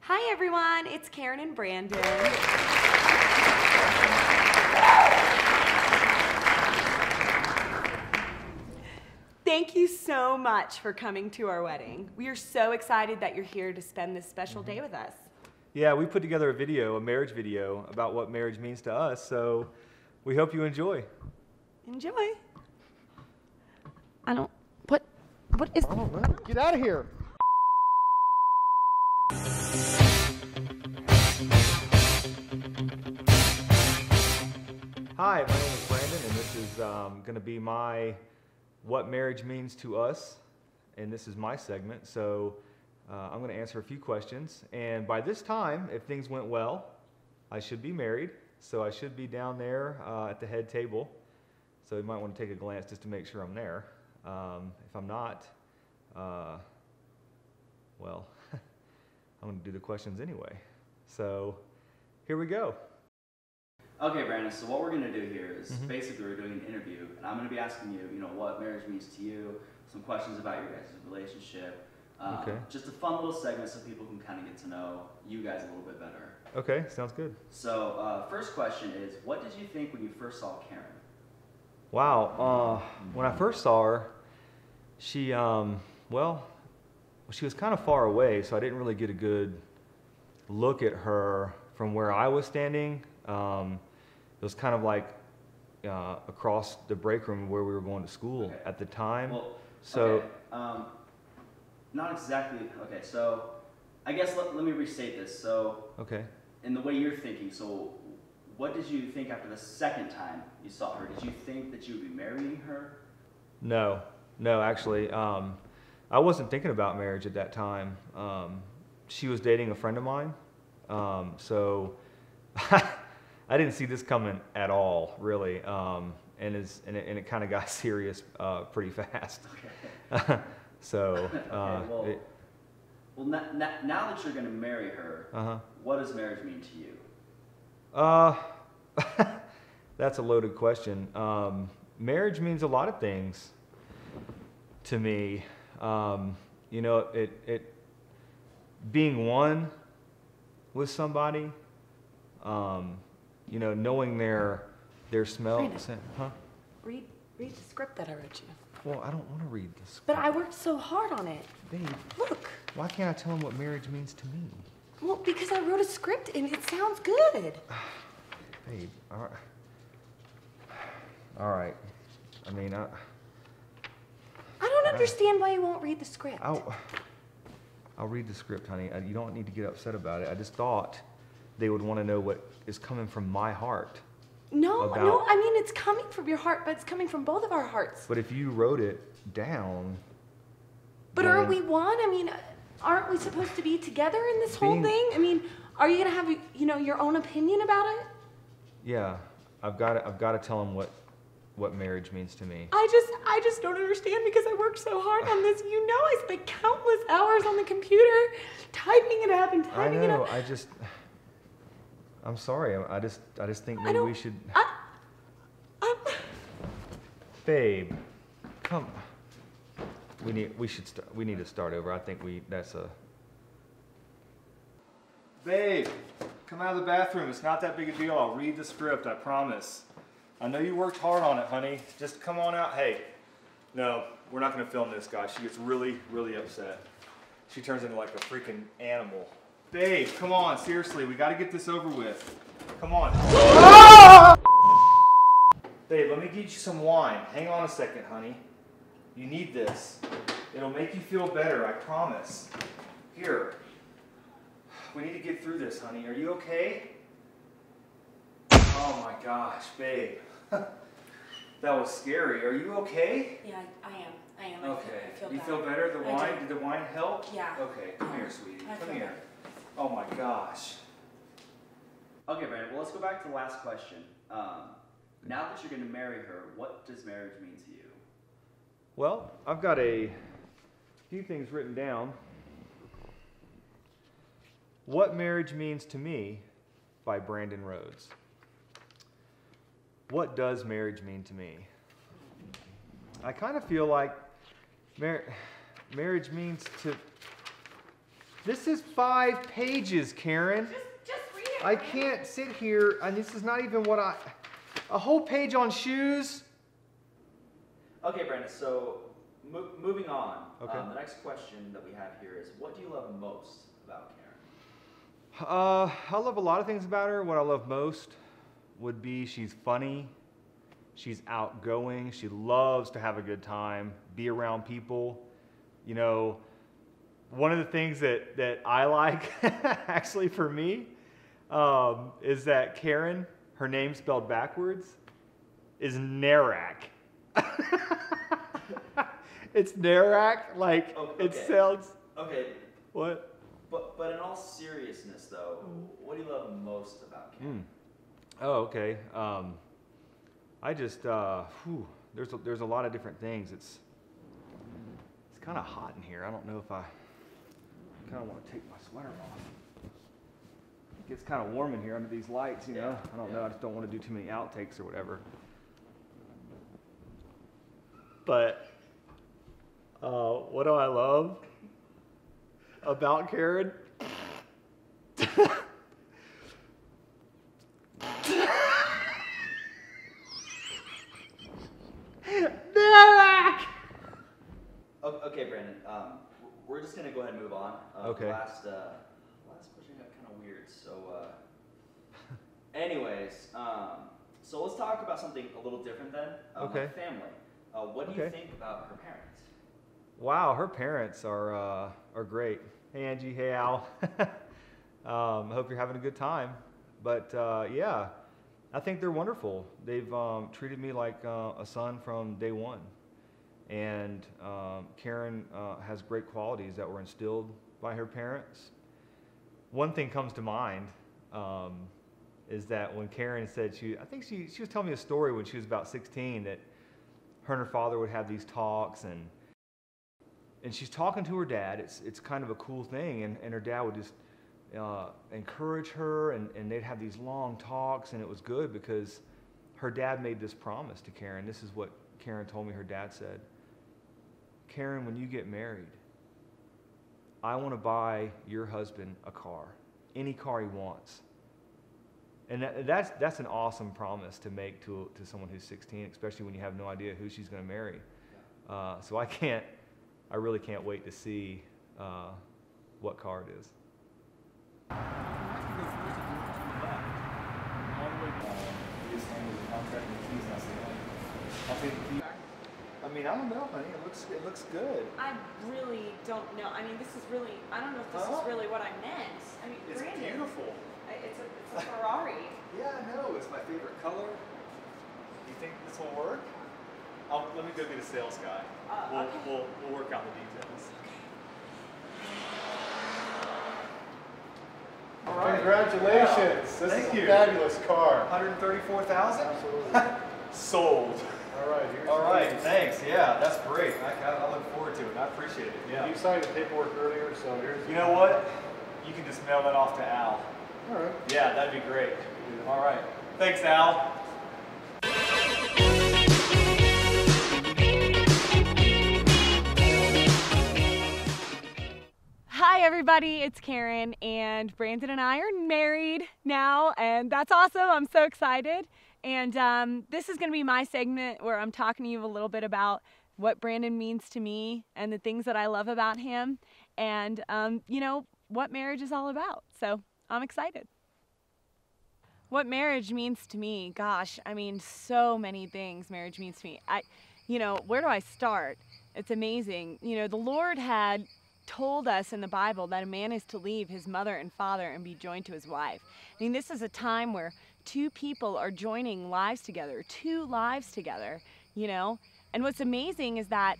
Hi everyone, it's Karen and Brandon. Thank you so much for coming to our wedding. We are so excited that you're here to spend this special mm-hmm. day with us. Yeah, we put together a video, a marriage video, about what marriage means to us, so we hope you enjoy. Enjoy. I don't. What? What is? Oh, man, get out of here. Hi, my name is Brandon, and this is um, going to be my What Marriage Means to Us, and this is my segment. So uh, I'm going to answer a few questions, and by this time, if things went well, I should be married. So I should be down there uh, at the head table. So you might want to take a glance just to make sure I'm there. Um, if I'm not, uh, well, I'm going to do the questions anyway. So here we go. Okay, Brandon. So what we're gonna do here is Mhm. basically we're doing an interview, and I'm gonna be asking you, you know, what marriage means to you, some questions about your guys' relationship. Um, Okay. Just a fun little segment so people can kind of get to know you guys a little bit better. Okay, sounds good. So uh, first question is, what did you think when you first saw Karen? Wow. Uh, when I first saw her, she, um, well, she was kind of far away, so I didn't really get a good look at her from where I was standing. Um, it was kind of like uh, across the break room where we were going to school Okay. at the time. Well, so, okay, um, not exactly. Okay, so I guess let, let me restate this. So okay. in the way you're thinking, so what did you think after the second time you saw her? Did you think that you would be marrying her? No, no, actually, um, I wasn't thinking about marriage at that time. Um, she was dating a friend of mine, um, so I didn't see this coming at all, really. Um, and, is, and it, and it kind of got serious uh, pretty fast. Okay. so, uh, Okay, well- it, Well, now, now, now that you're going to marry her, uh-huh. what does marriage mean to you? Uh, that's a loaded question. Um, marriage means a lot of things to me. Um, you know, it, it being one with somebody, um, you know, knowing their their smell. Sen- Huh? Read, read the script that I wrote you. Well, I don't want to read this. But I worked so hard on it. Babe, Look. why can't I tell him what marriage means to me? Well, because I wrote a script and it sounds good. Babe, all right. All right. I mean, I. I understand why you won't read the script. I'll, I'll read the script, honey. Uh, You don't need to get upset about it. I just thought they would want to know what is coming from my heart. No, no, I mean, it's coming from your heart, but it's coming from both of our hearts. But if you wrote it down, But aren't we one? I mean, aren't we supposed to be together in this whole Being- thing? I mean, are you gonna have, you know, your own opinion about it? Yeah, I've got to, I've got to tell them what, what marriage means to me. I just, I just don't understand I so hard on this. You know, I spent countless hours on the computer typing it up and I typing it know. up. I know, I just, I'm sorry. I I just, I just think maybe don't. we should. I, I'm, Babe, come. We need, we should, st- we need to start over. I think we, that's a. Babe, come out of the bathroom. It's not that big a deal. I'll read the script. I promise. I know you worked hard on it, honey. Just come on out. Hey, no, we're not gonna film this, guys. She gets really, really upset. She turns into like a freaking animal. Babe, come on. Seriously, we gotta get this over with. Come on. Babe, let me get you some wine. Hang on a second, honey. You need this. It'll make you feel better, I promise. Here. We need to get through this, honey. Are you okay? Oh my gosh, babe. that was scary. Are you okay? yeah, I am. I am. I feel- Okay. I feel you bad. feel better? The I wine? do. Did the wine help? Yeah. Okay, come here, sweetie. I Come feel here. better. Oh my gosh. Okay, Brandon. Well, let's go back to the last question. Um, now that you're going to marry her, what does marriage mean to you? Well, I've got a few things written down. What Marriage Means to Me by Brandon Rhodes. What does marriage mean to me? I kind of feel like Mar- marriage means to. This is five pages, Karen. Just, just read it. I Brandon. can't sit here, and this is not even what I. A whole page on shoes. Okay, Brandon. So, mo- moving on. Okay. Um, the next question that we have here is, what do you love most about Karen? Uh, I love a lot of things about her. What I love most would be she's funny, she's outgoing, she loves to have a good time, be around people. You know, one of the things that, that I like, actually for me, um, is that Karen, her name spelled backwards, is Narak. it's Narak, like Oh, it sounds. Okay, What? but but in all seriousness, though, what do you love most about Karen? Mm. Oh, okay. Um, I just, uh, whew, there's a, there's a lot of different things. It's it's kind of hot in here. I don't know if I kind of want to take my sweater off. It gets kind of warm in here under these lights, you know. Yeah, I don't know. I just don't want to do too many outtakes or whatever. But uh, what do I love about Karen? Derek! O- Okay, Brandon. Um, w- we're just gonna go ahead and move on. Uh, Okay. Last uh, last question got kind of weird. So, uh, anyways, um, so let's talk about something a little different then. Okay. Family. Uh, what do you think about her parents? Wow, her parents are uh, are great. Hey Angie, hey Al. um, I hope you're having a good time. But uh, yeah, I think they're wonderful. They've um, treated me like uh, a son from day one. And um, Karen uh, has great qualities that were instilled by her parents. One thing comes to mind um, is that when Karen said she, I think she, she was telling me a story when she was about 16 that her and her father would have these talks and and she's talking to her dad. It's, it's kind of a cool thing. And, and her dad would just uh, encourage her, and, and they'd have these long talks. And it was good because her dad made this promise to Karen. This is what Karen told me her dad said Karen, when you get married, I want to buy your husband a car, any car he wants. And that, that's, that's an awesome promise to make to, to someone who's 16, especially when you have no idea who she's going to marry. Uh, so I can't, I really can't wait to see uh, what car it is. I mean, I don't know, honey. It looks, it looks good. I really don't know. I mean, this is really, I don't know if this Huh? is really what I meant. I mean, It's Brandon, beautiful. It's a, it's a Ferrari. Yeah, I know. It's my favorite color. Do you think this will work? I'll, let me go get a sales guy. Uh, we'll, okay. we'll, we'll work out the details. All right. Congratulations. This Thank is you. a fabulous car. 134,000? Absolutely. Sold. All right. Here's All the thanks. Yeah, that's great. I, I, I look forward to it. I appreciate it. Yeah. You signed the paperwork earlier, so here's. You know what? You can just mail that off to Al. All right. Yeah, that'd be great. All right. Thanks, Al. Hi, everybody. It's Karen, and Brandon and I are married now, and that's awesome. I'm so excited. And um, this is going to be my segment where I'm talking to you a little bit about what Brandon means to me and the things that I love about him, and um, you know what marriage is all about. So I'm excited. What marriage means to me, gosh, I mean, so many things marriage means to me. I, you know, where do I start? It's amazing. You know, the Lord had told us in the Bible that a man is to leave his mother and father and be joined to his wife. I mean, this is a time where two people are joining lives together, two lives together, you know? And what's amazing is that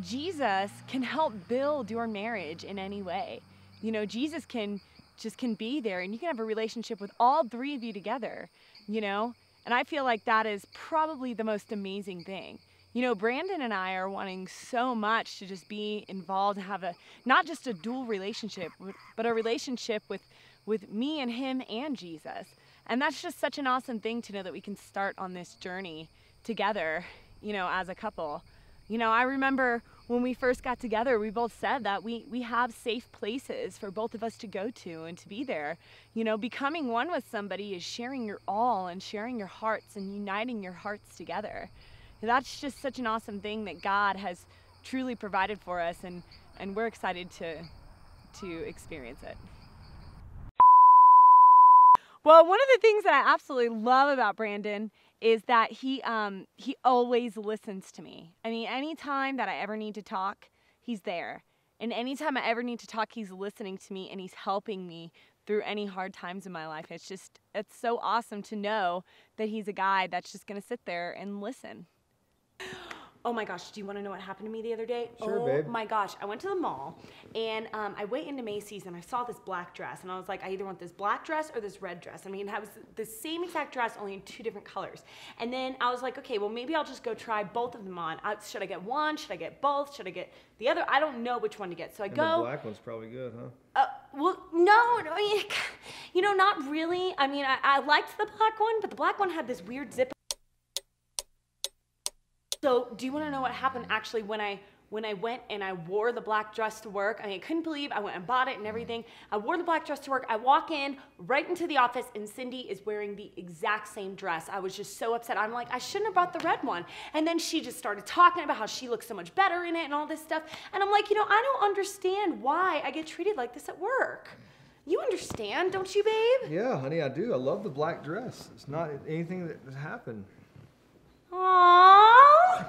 Jesus can help build your marriage in any way. You know, Jesus can just can be there and you can have a relationship with all three of you together, you know? And I feel like that is probably the most amazing thing. You know, Brandon and I are wanting so much to just be involved have a not just a dual relationship, but a relationship with with me and him and Jesus. And that's just such an awesome thing to know that we can start on this journey together, you know, as a couple. You know, I remember when we first got together, we both said that we, we have safe places for both of us to go to and to be there. You know, becoming one with somebody is sharing your all and sharing your hearts and uniting your hearts together. That's just such an awesome thing that God has truly provided for us, and, and we're excited to, to experience it. Well, one of the things that I absolutely love about Brandon is that he um, he always listens to me. I mean, anytime that I ever need to talk, he's there. And anytime I ever need to talk, he's listening to me and he's helping me through any hard times in my life. It's just it's so awesome to know that he's a guy that's just going to sit there and listen. Oh my gosh, do you want to know what happened to me the other day? Sure, oh babe. my gosh, I went to the mall and um, I went into Macy's and I saw this black dress and I was like, I either want this black dress or this red dress. I mean, it was the same exact dress, only in two different colors. And then I was like, okay, well maybe I'll just go try both of them on. Uh, should I get one? Should I get both? Should I get the other? I don't know which one to get. So I And go. the black one's probably good, huh? Uh, well, no, I mean, you know, not really. I mean, I, I liked the black one, but the black one had this weird zip. So, do you want to know what happened actually when I when I went and I wore the black dress to work? I mean, I couldn't believe I went and bought it and everything. I wore the black dress to work. I walk in right into the office and Cindy is wearing the exact same dress. I was just so upset. I'm like, I shouldn't have bought the red one. And then she just started talking about how she looks so much better in it and all this stuff. And I'm like, you know, I don't understand why I get treated like this at work. You understand, don't you, babe? Yeah, honey, I do. I love the black dress. It's not anything that happened. Aww.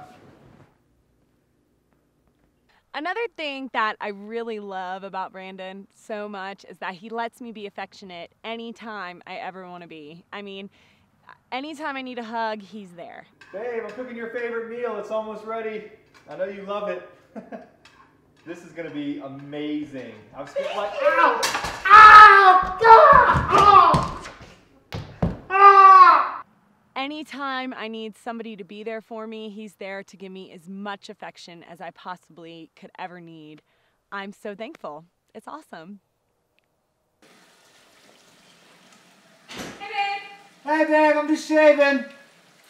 Another thing that I really love about Brandon so much is that he lets me be affectionate anytime I ever want to be. I mean, anytime I need a hug, he's there. Babe, I'm cooking your favorite meal. It's almost ready. I know you love it. this is gonna be amazing. I've spent like ow! Ow! God! Oh! Anytime I need somebody to be there for me, he's there to give me as much affection as I possibly could ever need. I'm so thankful. It's awesome. Hey babe, Hey babe, I'm just shaving.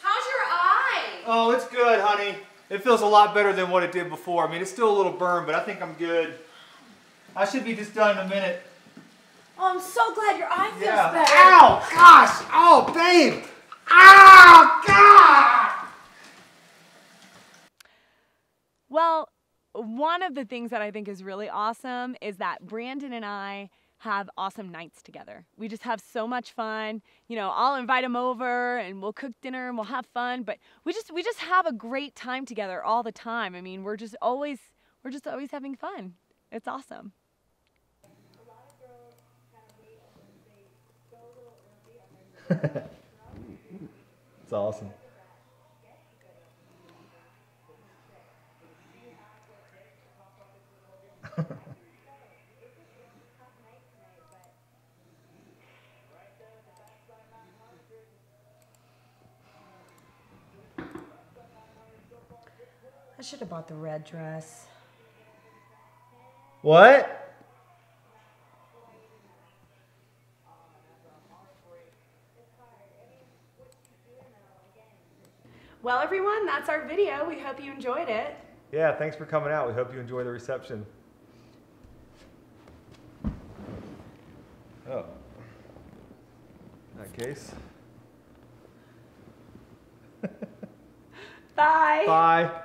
how's your eye? Oh, it's good, honey. It feels a lot better than what it did before. I mean, it's still a little burned, but I think I'm good. I should be just done in a minute. Oh, I'm so glad your eye feels Yeah. better. Ow! Gosh! Oh, babe! Ow! God! Well, one of the things that I think is really awesome is that Brandon and I have awesome nights together. We just have so much fun. You know, I'll invite him over and we'll cook dinner and we'll have fun, but we just we just have a great time together all the time. I mean, we're just always we're just always having fun. It's awesome. It's awesome. I should have bought the red dress. What? Well, everyone, that's our video. We hope you enjoyed it. Yeah, thanks for coming out. We hope you enjoy the reception. Oh. In that case. Bye. Bye.